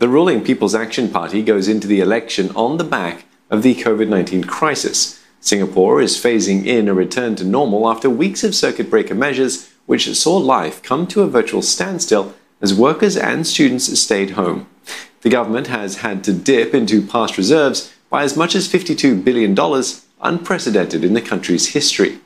The ruling People's Action Party goes into the election on the back of the COVID 19 crisis. Singapore is phasing in a return to normal after weeks of circuit breaker measures, which saw life come to a virtual standstill as workers and students stayed home. The government has had to dip into past reserves by as much as $52 billion, unprecedented in the country's history.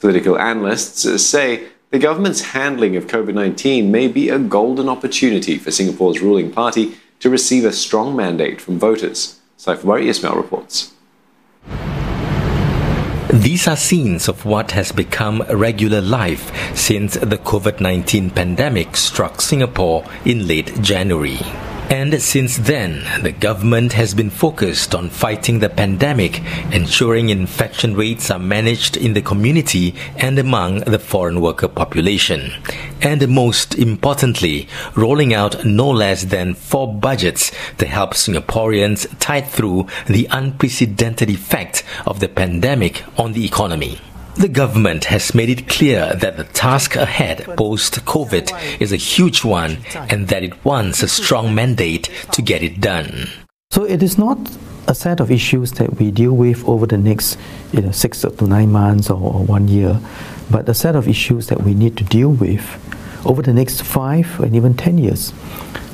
Political analysts say the government's handling of COVID 19 may be a golden opportunity for Singapore's ruling party to receive a strong mandate from voters. Saifullah Ismail reports. These are scenes of what has become regular life since the COVID 19 pandemic struck Singapore in late January. And since then, the government has been focused on fighting the pandemic, ensuring infection rates are managed in the community and among the foreign worker population. And most importantly, rolling out no less than four budgets to help Singaporeans tide through the unprecedented effect of the pandemic on the economy. The government has made it clear that the task ahead post COVID is a huge one and that it wants a strong mandate to get it done. So it is not a set of issues that we deal with over the next you know, six to nine months or, one year, but a set of issues that we need to deal with over the next five and even ten years.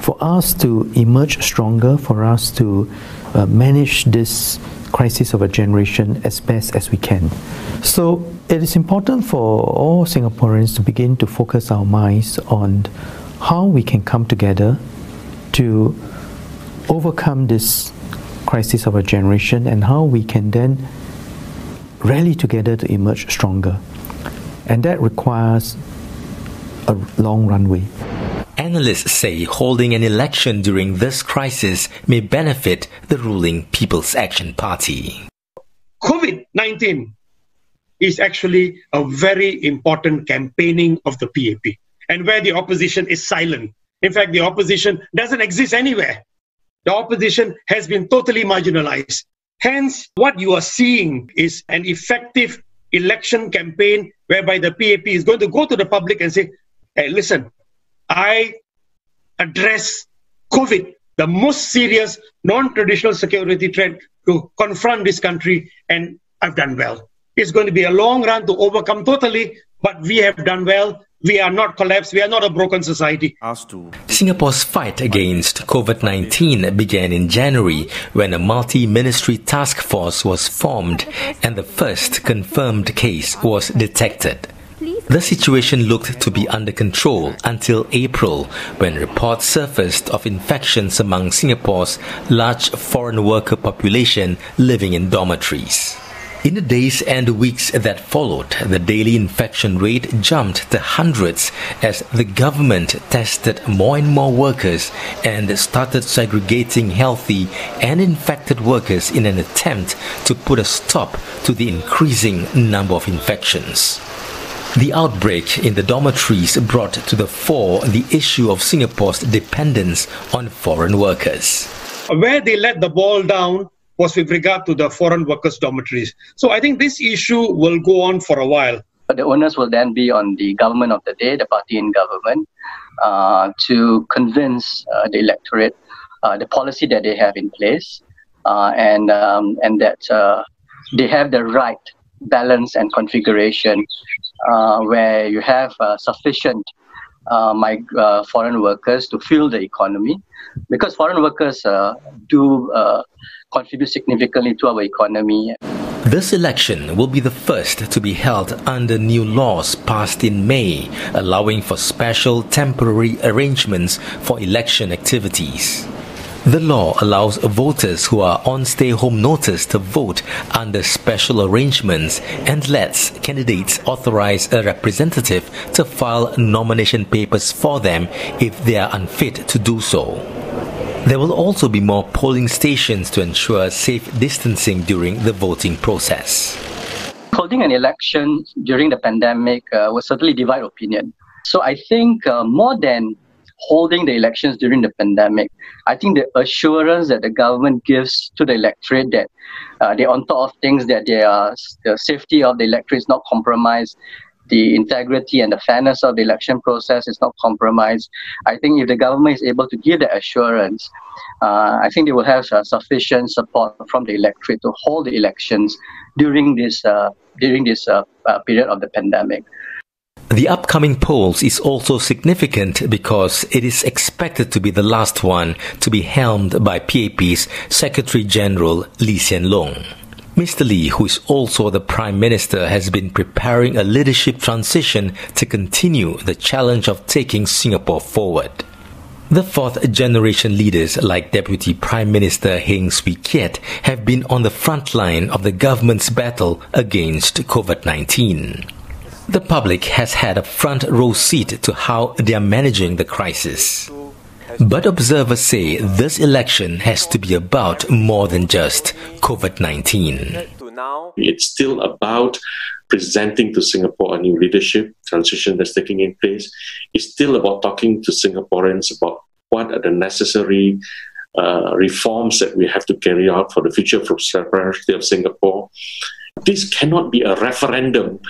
For us to emerge stronger, for us to uh, manage this crisis of a generation as best as we can. So it is important for all Singaporeans to begin to focus our minds on how we can come together to overcome this crisis of a generation and how we can then rally together to emerge stronger. And that requires a long runway. Analysts say holding an election during this crisis may benefit the ruling People's Action Party. COVID 19 is actually a very important campaigning of the PAP, and where the opposition is silent. In fact, the opposition doesn't exist anywhere. The opposition has been totally marginalized. Hence, what you are seeing is an effective election campaign whereby the PAP is going to go to the public and say, hey, listen, I address COVID, the most serious non traditional security threat to confront this country, and I've done well. It's going to be a long run to overcome totally, but we have done well. We are not collapsed. We are not a broken society. Singapore's fight against COVID 19 began in January when a multi ministry task force was formed and the first confirmed case was detected. The situation looked to be under control until April, when reports surfaced of infections among Singapore's large foreign worker population living in dormitories. In the days and weeks that followed, the daily infection rate jumped to hundreds as the government tested more and more workers and started segregating healthy and infected workers in an attempt to put a stop to the increasing number of infections. The outbreak in the dormitories brought to the fore the issue of Singapore's dependence on foreign workers. Where they let the ball down was with regard to the foreign workers' dormitories. So I think this issue will go on for a while. But the onus will then be on the government of the day, the party in government, uh, to convince uh, the electorate uh, the policy that they have in place uh, and, um, and that uh, they have the right balance and configuration where you have uh, sufficient uh, mig- uh, foreign workers to fuel the economy because foreign workers uh, do uh, contribute significantly to our economy. This election will be the first to be held under new laws passed in May, allowing for special temporary arrangements for election activities. The law allows voters who are on stay home notice to vote under special arrangements and lets candidates authorize a representative to file nomination papers for them if they are unfit to do so. There will also be more polling stations to ensure safe distancing during the voting process. Holding an election during the pandemic uh, will certainly divide opinion. So I think uh, more than holding the elections during the pandemic, I think the assurance that the government gives to the electorate that uh, they're on top of things, that they are, the safety of the electorate is not compromised, the integrity and the fairness of the election process is not compromised. I think if the government is able to give that assurance, uh, I think they will have uh, sufficient support from the electorate to hold the elections during this uh, during this uh, uh, period of the pandemic. The upcoming polls is also significant because it is expected to be the last one to be helmed by PAP's Secretary General Lee Hsien Loong. Mr. Lee, who is also the Prime Minister, has been preparing a leadership transition to continue the challenge of taking Singapore forward. The fourth generation leaders like Deputy Prime Minister Heng Swee Keat have been on the front line of the government's battle against COVID 19. The public has had a front row seat to how they are managing the crisis. But observers say this election has to be about more than just COVID 19. It's still about presenting to Singapore a new leadership transition that's taking in place. It's still about talking to Singaporeans about what are the necessary uh, reforms that we have to carry out for the future prosperity of Singapore. This cannot be a referendum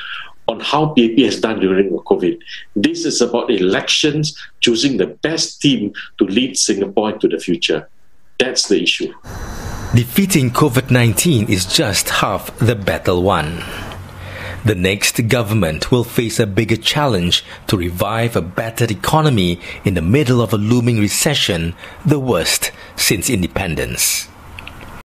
on how PAP has done during COVID. This is about elections, choosing the best team to lead Singapore into the future. That's the issue. Defeating COVID 19 is just half the battle won. The next government will face a bigger challenge to revive a battered economy in the middle of a looming recession, the worst since independence.